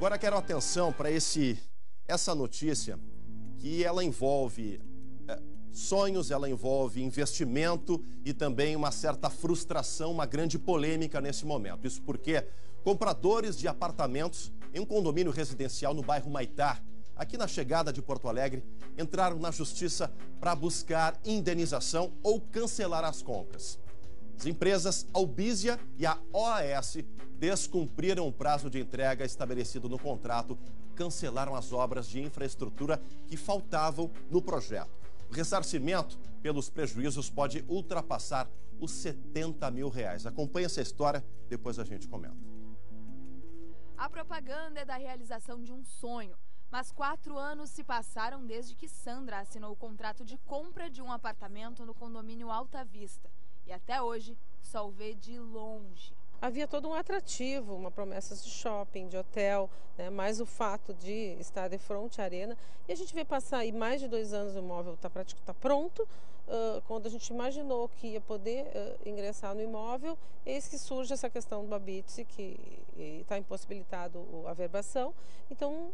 Agora quero atenção para esse essa notícia que ela envolve é, sonhos, ela envolve investimento e também uma certa frustração, uma grande polêmica nesse momento. Isso porque compradores de apartamentos em um condomínio residencial no bairro Maitá, aqui na chegada de Porto Alegre, entraram na justiça para buscar indenização ou cancelar as compras. As empresas Albísia e a OAS descumpriram o prazo de entrega estabelecido no contrato, cancelaram as obras de infraestrutura que faltavam no projeto. O ressarcimento pelos prejuízos pode ultrapassar os 70 mil reais. Acompanhe essa história, depois a gente comenta. A propaganda é da realização de um sonho. Mas quatro anos se passaram desde que Sandra assinou o contrato de compra de um apartamento no condomínio Alta Vista e até hoje só o vê de longe. Havia todo um atrativo, uma promessa de shopping, de hotel, né? mais o fato de estar de frente à arena. E a gente vê passar aí mais de dois anos o imóvel está tá pronto. Uh, quando a gente imaginou que ia poder uh, ingressar no imóvel, eis que surge essa questão do habite, que está impossibilitado a verbação. Então,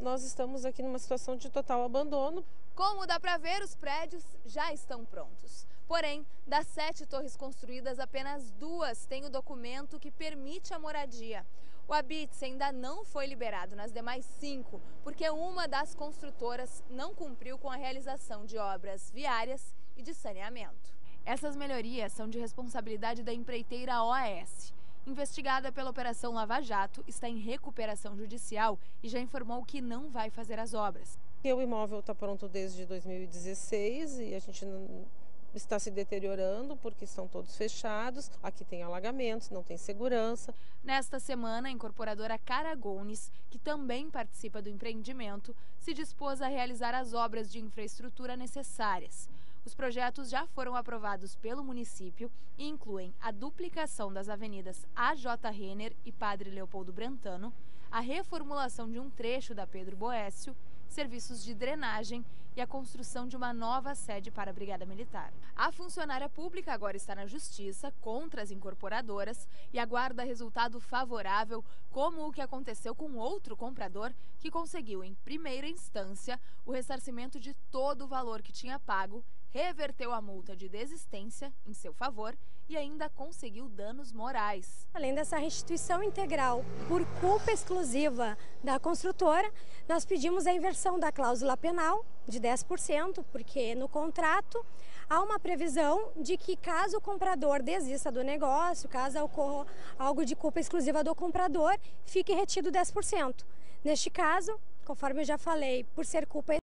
nós estamos aqui numa situação de total abandono. Como dá para ver, os prédios já estão prontos. Porém, das sete torres construídas, apenas duas têm o documento que permite a moradia. O Habits ainda não foi liberado nas demais cinco, porque uma das construtoras não cumpriu com a realização de obras viárias e de saneamento. Essas melhorias são de responsabilidade da empreiteira OAS. Investigada pela Operação Lava Jato, está em recuperação judicial e já informou que não vai fazer as obras. O imóvel está pronto desde 2016 e a gente não está se deteriorando porque estão todos fechados. Aqui tem alagamentos, não tem segurança. Nesta semana, a incorporadora Caragones, que também participa do empreendimento, se dispôs a realizar as obras de infraestrutura necessárias. Os projetos já foram aprovados pelo município e incluem a duplicação das avenidas AJ Renner e Padre Leopoldo Brantano, a reformulação de um trecho da Pedro Boécio serviços de drenagem e a construção de uma nova sede para a Brigada Militar. A funcionária pública agora está na justiça contra as incorporadoras e aguarda resultado favorável, como o que aconteceu com outro comprador que conseguiu, em primeira instância, o ressarcimento de todo o valor que tinha pago reverteu a multa de desistência em seu favor e ainda conseguiu danos morais. Além dessa restituição integral por culpa exclusiva da construtora, nós pedimos a inversão da cláusula penal de 10%, porque no contrato há uma previsão de que caso o comprador desista do negócio, caso ocorra algo de culpa exclusiva do comprador, fique retido 10%. Neste caso, conforme eu já falei, por ser culpa